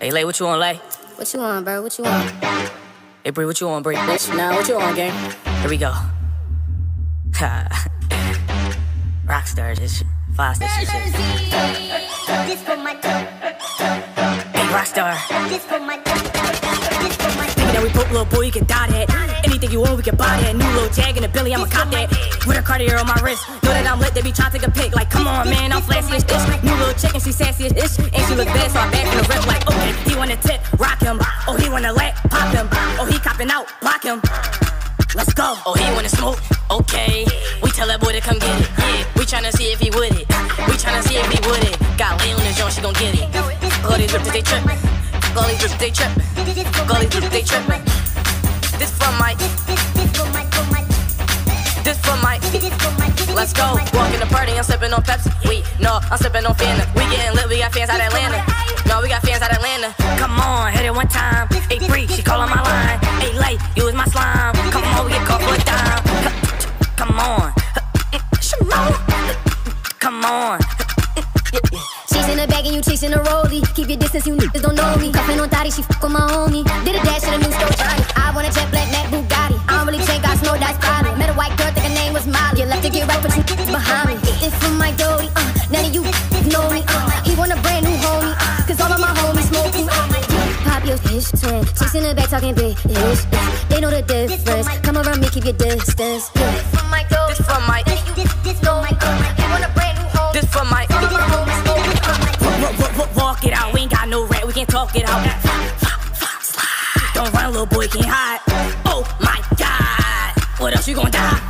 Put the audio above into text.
Hey, Lay, what you want, Lay? What you want, bro? What you want? Hey, Bree, what you want, Bree? Bitch, nah, what you want, gang? Here we go. Rockstar, this shit. Foster, this shit. This for my Hey, Rockstar. this for my this for my Thinking that we broke, little boy, you can die that. Anything you want, we can buy that. New little Jag in the Billy, I'ma cop that. With a Cartier on my wrist. Know that I'm lit, they be trying to take a pic. Like, come on, man, I'm flashy as this. New little chick and she sassy as this. And she look bad, so I back in the rip. Like, wanna let, pop him. Oh, he copping out, block him. Let's go. Oh, he wanna smoke? Okay. We tell that boy to come get it. Yeah, we tryna see if he would it. We tryna see if he would it. Got lay on the joint, she gon' get it. These rips, they. All these rips, they. All these rips, they trippin'. This from my, this for my this for my Let's go. Walk in the party, I'm sipping on Pepsi. We, no, I'm sipping on Fanta. We getting lit, we got fans out Atlanta. No, we got fans out Atlanta. One time. Hey, free, she callin' my line. Hey, late, you was my slime. Come on, we get caught for a dime. Come on. Come on. She's in the bag and you chasing a rollie. Keep your distance, you niggas don't know me. Cuffin' on thotty, she fuck on my homie. Your fish twin. Chicks in the back talking big ish. They know the difference. Come around me, keep your distance. Yeah. From my doty, This from my, this this for my for my want a brand new homie. this from my. Walk it out. We ain't got no rat, we can talk it out. Don't run, little boy, can't hide. Oh my god. What else you gonna die?